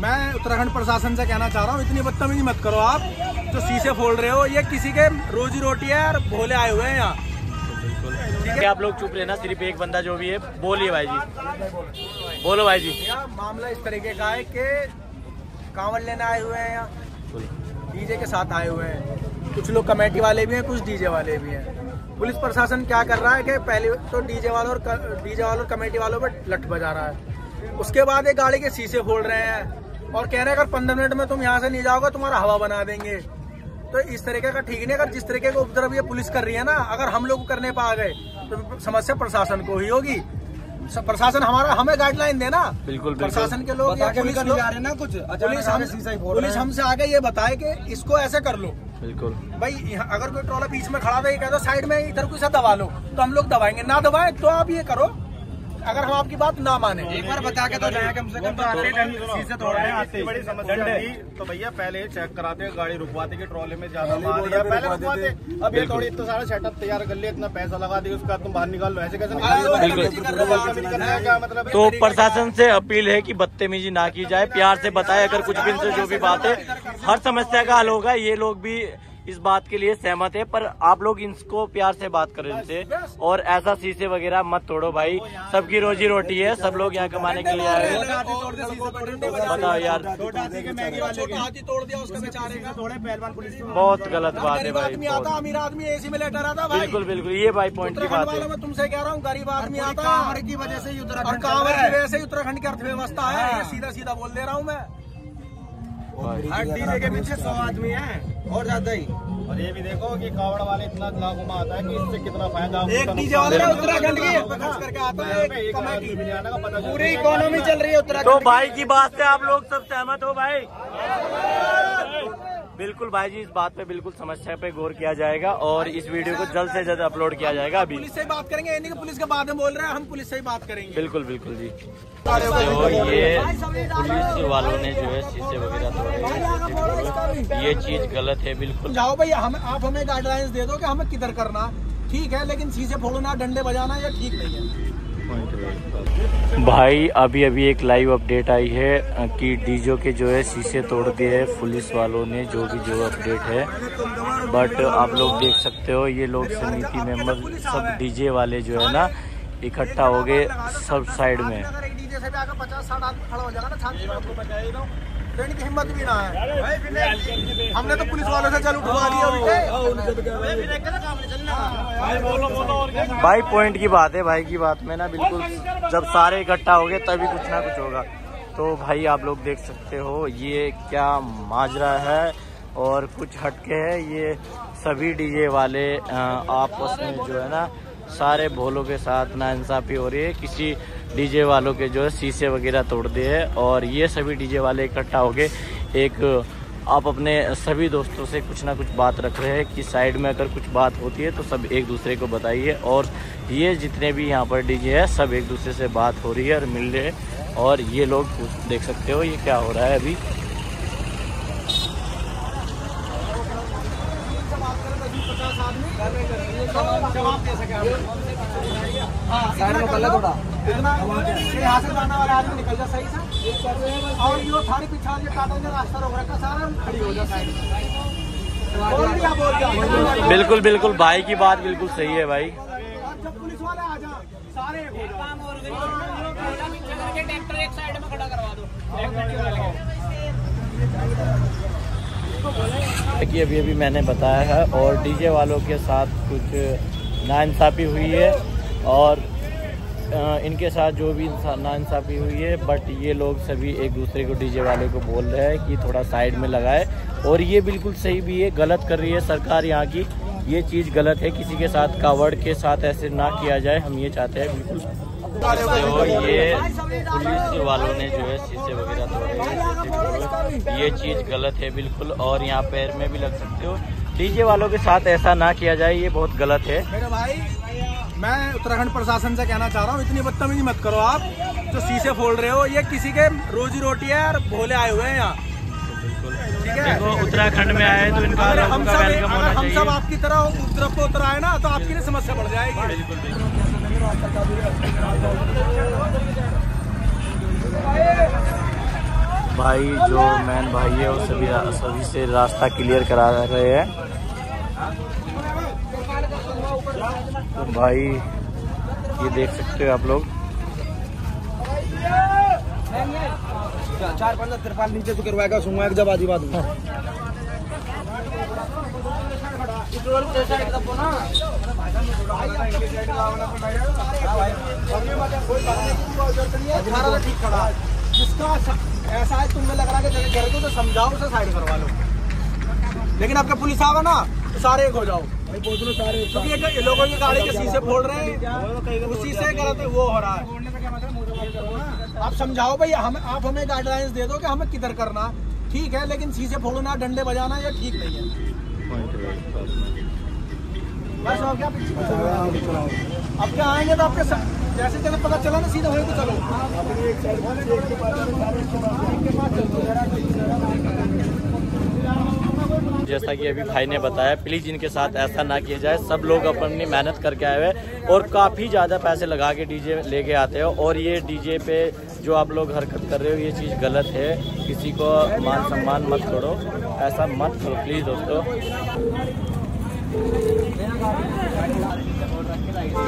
मैं उत्तराखंड प्रशासन से कहना चाह रहा हूँ इतनी बदतमीजी मत करो आप जो शीशे फोड़ रहे हो ये किसी के रोजी रोटी है और भोले आए हुए हैं यहाँ। ठीक है? आप लोग चुप रहना सिर्फ़ एक बंदा जो भी है बोलिए भाई जी। बोलो भाई जी। मामला इस तरीके का है कि कांवड़ लेने आए हुए हैं यहाँ? डीजे के साथ आए हुए हैं। कुछ लोग कमेटी वाले भी हैं कुछ डीजे वाले भी हैं। पुलिस प्रशासन क्या कर रहा है कि पहले तो डीजे वालों और डीजे वालों और कमेटी वालों पर लठ बजा रहा है। उसके बाद एक गाड़ी के शीशे फोड़ रहे हैं और कह रहे हैं अगर पंद्रह मिनट में तुम यहाँ से नहीं जाओगे तुम्हारा हवा बना देंगे। तो इस तरीके का ठीक नहीं अगर जिस तरीके का उपद्रव ये पुलिस कर रही है ना अगर हम लोग करने पा गए तो समस्या प्रशासन को ही होगी। प्रशासन हमारा हमें गाइडलाइन देना। बिल्कुल। प्रशासन के लोग या पुलिस लोग ना कुछ। पुलिस हम पुलिस हमसे आगे ये बताए कि इसको ऐसे कर लो। बिल्कुल। भाई अगर कोई ट्रॉला बीच में खड़ा था ये कहता साइड में इधर कोई सा दबा लो तो हम लोग दबाएँगे। ना दबाएँ तो आप ये करो अगर हम आपकी बात ना माने। एक बार बता के तो जाए कम से कम तो थी। तो भैया पहले चेक कराते गाड़ी रुकवाते कि ट्रॉले में ज़्यादा माल या पहले रुकवाते। अब ये थोड़ी इतना सारा सेटअप तैयार कर लिया इतना पैसा लगा दिया उसका तुम बाहर निकाल लो। ऐसे कैसे मतलब तो प्रशासन से अपील है कि बदतमीजी ना की जाए प्यार से बताए अगर कुछ भी इनसे जो भी बात है। हर समस्या का हल होगा ये लोग भी इस बात के लिए सहमत है पर आप लोग इनको प्यार से बात करें इनसे और ऐसा शीशे वगैरह मत तोड़ो भाई। सबकी रोजी रोटी है सब लोग यहाँ कमाने के लिए आए हैं। बताओ यार। तोड़ दिया उसका बेचारे का थोड़े पहलवान पुलिस की बहुत गलत बात है भाई आदमी आता अमीर आदमी एसी में लेटा रहता भाई। बिल्कुल बिल्कुल ये भाई पॉइंट की बात है। में तुमसे कह रहा हूँ गरीब आदमी आता। की वजह से उत्तराखंड रहा की वजह से उत्तराखंड की अर्थव्यवस्था है। सीधा सीधा बोल दे रहा हूँ मैं। हर डीजे के पीछे सौ आदमी है और ज़्यादा ही। और ये भी देखो कि कावड़ वाले इतना लाखों में आता है कि इससे कितना फ़ायदा एक डीजे वाले उत्तराखंड की खर्च करके आता है। पूरी इकोनॉमी चल रही है तो उत्तराखंड भाई की बात से आप लोग सब सहमत हो भाई। बिल्कुल भाई जी इस बात पे बिल्कुल समस्या पे गौर किया जाएगा और इस वीडियो को जल्द से जल्द अपलोड किया जाएगा अभी। पुलिस से बात करेंगे ये नहीं कि पुलिस के बाद में बोल रहे हैं हम पुलिस से ही बात करेंगे। बिल्कुल बिल्कुल जी। तो ये पुलिस वालों ने जो है शीशे वगैरह तोड़े। ये चीज़ गलत है बिल्कुल। जाओ भाई हम आप हमें गाइडलाइंस दे दो कि हमें किधर करना ठीक है लेकिन शीशे फोड़ना डंडे बजाना ये ठीक नहीं है। भाई अभी अभी एक लाइव अपडेट आई है कि डीजो के जो है शीशे तोड़ दिए हैं, पुलिस वालों ने, जो भी जो अपडेट है। बट आप लोग देख सकते हो, ये लोग समिति मेंबर सब डीजे वाले जो है ना, इकट्ठा हो गए सब साइड में। हो तो इनकी हिम्मत भी ना है। हमने तो पुलिस वालों से चल उठवा दिया उनके। भाई पॉइंट की बात है भाई की बात। में ना बिल्कुल जब सारे इकट्ठा हो गए तभी कुछ ना कुछ होगा। तो भाई आप लोग देख सकते हो ये क्या माजरा है और कुछ हटके है। ये सभी डीजे वाले आपस में जो है ना सारे भोलों के साथ ना इंसाफी हो रही है। किसी डीजे वालों के जो है शीशे वगैरह तोड़ दिए और ये सभी डीजे वाले इकट्ठा हो गए एक, आप अपने सभी दोस्तों से कुछ ना कुछ बात रख रहे हैं कि साइड में अगर कुछ बात होती है तो सब एक दूसरे को बताइए और ये जितने भी यहाँ पर डीजे है, सब एक दूसरे से बात हो रही है और मिल रहे और ये लोग देख सकते हो ये क्या हो रहा है अभी। जवाब दे सके साइड में कर ले थोड़ा इतना यहाँ से जाने वाला आदमी निकल जा सही से। और ये थारी पिछा ये टाटा ने रास्ता रोक रखा सारा खड़ी हो जा साइड में बोल दिया बोल दिया बिल्कुल बिल्कुल भाई की बात बिल्कुल सही है भाई। जब पुलिस वाले आ जाए सारे एक हो। जाओ कि अभी अभी मैंने बताया है और डीजे वालों के साथ कुछ नाइंसाफ़ी हुई है। और इनके साथ जो भी इंसा- नाइंसाफ़ी हुई है बट ये लोग सभी एक दूसरे को डीजे वाले को बोल रहे हैं कि थोड़ा साइड में लगाए। और ये बिल्कुल सही भी है, गलत कर रही है सरकार यहाँ की। ये चीज़ गलत है, किसी के साथ कावड़ के साथ ऐसे ना किया जाए, हम ये चाहते हैं बिल्कुल। तो ये पुलिस वालों ने जो है शीशे वगैरह तोड़े। ये चीज़ गलत है बिल्कुल, और यहाँ पैर में भी लग सकते हो। डीजे वालों के साथ ऐसा ना किया जाए, ये बहुत गलत है। मैं उत्तराखंड प्रशासन से कहना चाह रहा हूँ इतनी बदतमीजी मत करो आप जो शीशे फोड़ रहे हो ये किसी के रोजी रोटी है और भोले आए हुए हैं यहाँ। देखो उत्तराखंड में आए तो इनका अगर हम सब वेलकम होना हम सब आपकी तरह उपद्रव को उतर आए ना तो आपकी लिए समस्या बढ़ जाएगी। भाई जो मैन भाई है वो सभी सभी से रास्ता क्लियर करा रहे हैं। तो भाई ये देख सकते हो आप लोग। चार पाँच तिरपाल नीचे तो करवाएगा सुनवाएगा जब आधी बात ठीक खड़ा जिसका ऐसा है तुम्हें लग रहा है कि घर को तो समझाओ उसे साइड करवा लो। लेकिन आपके पुलिस आवा ना तो सारे एक हो जाओ। क्योंकि ये लोगों की गाड़ी के शीशे फोड़ रहे हैं उसी से गलत वो हो रहा है। आप समझाओ भाई, हम, आप हमें गाइडलाइंस दे दो कि हमें किधर करना। ठीक है, लेकिन शीशे फोड़ना, डंडे बजाना, ये ठीक नहीं है। बस और क्या अब क्या आएँगे तो आपके जैसे जैसे पता चला ना, सीधे वहीं तो चलो। जैसा कि अभी भाई ने बताया प्लीज़ इनके साथ ऐसा ना किया जाए। सब लोग अपनी मेहनत करके आए हुए और काफ़ी ज़्यादा पैसे लगा के डीजे लेके आते हो और ये डीजे पे जो आप लोग हरकत कर रहे हो, ये चीज़ गलत है। किसी को मान सम्मान मत छोड़ो ऐसा मत करो प्लीज़ दोस्तों।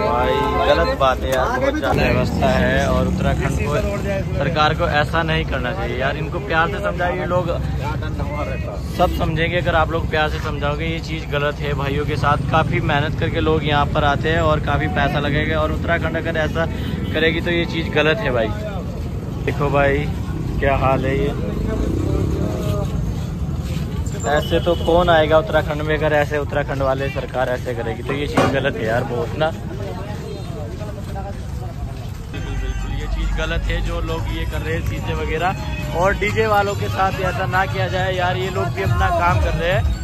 भाई, गलत बात है यार, बहुत ज़्यादा व्यवस्था है और उत्तराखंड को, सरकार को ऐसा नहीं करना चाहिए यार, इनको प्यार से समझाइए लोग सब समझेंगे, अगर आप लोग प्यार से समझाओगे, ये चीज़ गलत है, भाइयों के साथ। काफ़ी मेहनत करके लोग यहाँ पर आते हैं और काफ़ी पैसा लगेगा, और उत्तराखंड अगर ऐसा करेगी तो ये चीज़ गलत है भाई। देखो भाई, क्या हाल है ये। ऐसे तो कौन आएगा उत्तराखंड में अगर ऐसे उत्तराखंड वाले सरकार ऐसे करेगी? तो ये चीज़ गलत है यार, बहुत ना। बिल्कुल बिल्कुल, ये चीज़ गलत है जो लोग ये कर रहे हैं, चीज़ें वगैरह। और डीजे वालों के साथ ऐसा ना किया जाए, यार, ये लोग भी अपना काम कर रहे हैं।